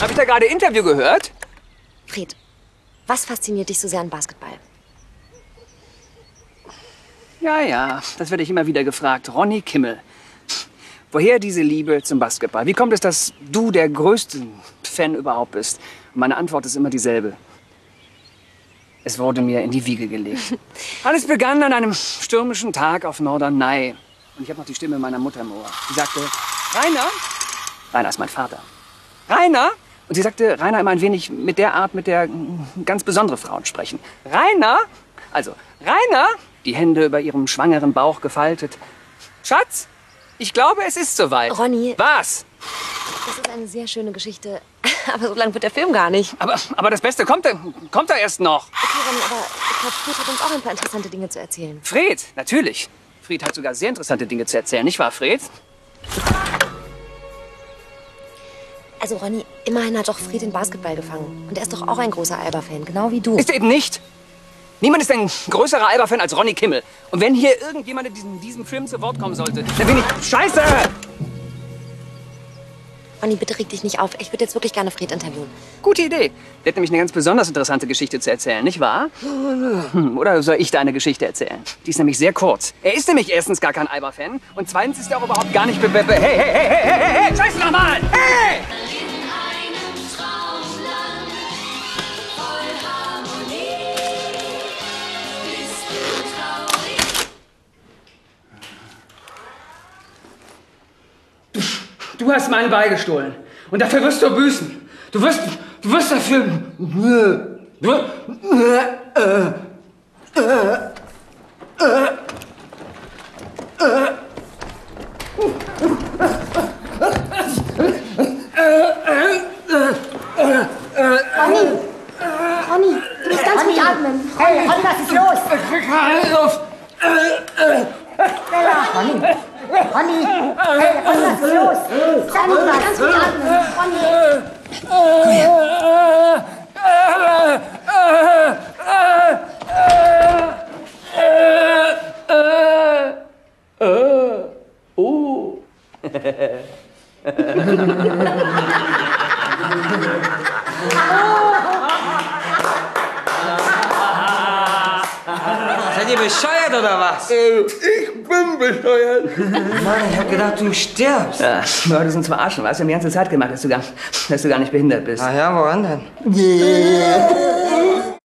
Habe ich da gerade Interview gehört? Fred, was fasziniert dich so sehr an Basketball? Ja, ja, das werde ich immer wieder gefragt. Ronny Kimmel. Woher diese Liebe zum Basketball? Wie kommt es, dass du der größte Fan überhaupt bist? Und meine Antwort ist immer dieselbe. Es wurde mir in die Wiege gelegt. Alles begann an einem stürmischen Tag auf Norderney. Und ich habe noch die Stimme meiner Mutter im Ohr. Sie sagte, Rainer? Rainer ist mein Vater. Rainer? Und sie sagte, Rainer immer ein wenig mit der Art, mit der ganz besondere Frauen sprechen. Rainer? Also, Rainer? Die Hände über ihrem schwangeren Bauch gefaltet. Schatz, ich glaube, es ist soweit. Ronny. Was? Das ist eine sehr schöne Geschichte. Aber so lang wird der Film gar nicht. Aber, aber das Beste kommt, da- kommt da erst noch. Okay, Ronny, aber ich glaube, Fred hat uns auch ein paar interessante Dinge zu erzählen. Fred, natürlich. Fred hat sogar sehr interessante Dinge zu erzählen, nicht wahr, Fred? Also, Ronny, immerhin hat doch Fred den Basketball gefangen. Und er ist doch auch ein großer Alba-Fan, genau wie du. Ist er eben nicht. Niemand ist ein größerer Alba-Fan als Ronny Kimmel. Und wenn hier irgendjemand in diesem, diesem Film zu Wort kommen sollte, dann bin ich... Scheiße! Ronny, bitte reg dich nicht auf. Ich würde jetzt wirklich gerne Fred interviewen. Gute Idee. Der hat nämlich eine ganz besonders interessante Geschichte zu erzählen, nicht wahr? Hm, Oder soll ich deine Geschichte erzählen? Die ist nämlich sehr kurz. Er ist nämlich erstens gar kein Alba-Fan und zweitens ist er auch überhaupt gar nicht... Be hey, hey, hey, hey, hey, hey, hey, scheiße nochmal! Hey! Du hast meinen Ball gestohlen. Und dafür wirst du büßen. Du wirst, du wirst dafür... Du, Ronny, du musst ganz ruhig atmen. Hey, Ronny, was ist los? Luft. Ronny, Ronny, hey, Ronny, was ist los? Sag Ronny, mir was. ganz ruhig atmen. Ronny. Seid ihr bescheuert oder was? Bescheuert. Mann, ich hab gedacht, du stirbst. Ja, du wolltest uns verarschen. Du hast ja die ganze Zeit gemacht, dass du gar, dass du gar nicht behindert bist. Ach ja, woran denn?